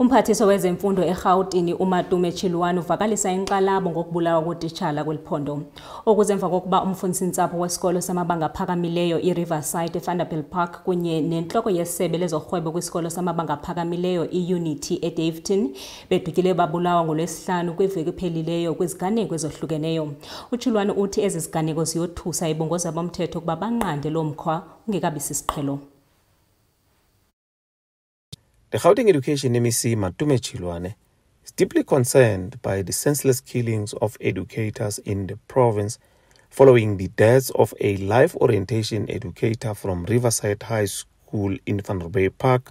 Umphathiswa wezemfundo erhawutini uMatume Chilwane uvakalisa inkxalabo ngokubulawa kotitshala kweliphondo. Okuzemva kokuba umfundisintsapho wesikolo samabanga aphakamileyo iRiverside eVanderbilt Park kunye nentloko yesebe lezorhwebo kwisikolo samabanga aphakamileyo iUnity edaveton bedukile babulawa ngolwesihlanu kwiveki ephelileyo kwiziganeko ezohlukeneyo. Uchilwane uthi ezi ziganeko ziyothusa ibongo zabomthetho ukuba banqande lo mkhwa ungekabi. The Gauteng Education MEC Matome Chiloane is deeply concerned by the senseless killings of educators in the province following the deaths of a life orientation educator from Riverside High School in Vanderbijlpark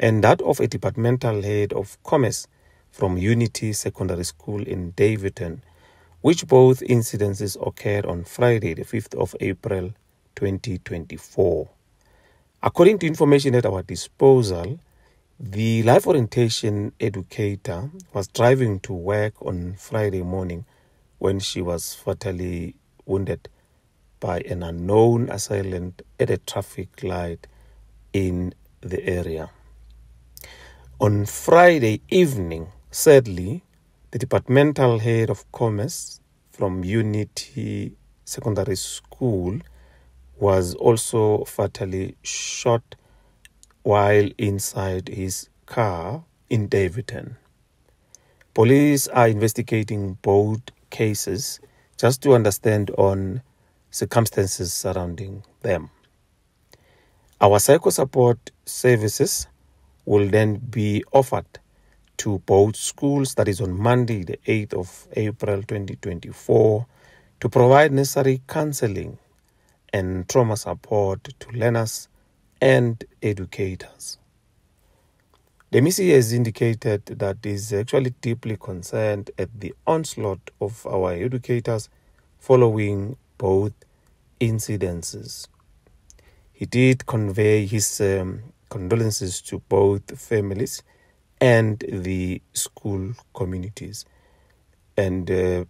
and that of a departmental head of commerce from Unity Secondary School in Daveyton, which both incidences occurred on Friday, the 5th of April 2024. According to information at our disposal, the life orientation educator was driving to work on Friday morning when she was fatally wounded by an unknown assailant at a traffic light in the area. On Friday evening, sadly, the departmental head of commerce from Unity Secondary School was also fatally shot while inside his car in Daveyton. Police are investigating both cases just to understand on circumstances surrounding them. Our psycho support services will then be offered to both schools that is on Monday the 8th of April 2024 to provide necessary counseling and trauma support to learners and educators. The MEC has indicated that is actually deeply concerned at the onslaught of our educators following both incidences. He did convey his um, condolences to both families and the school communities and uh,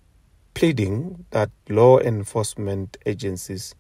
pleading that law enforcement agencies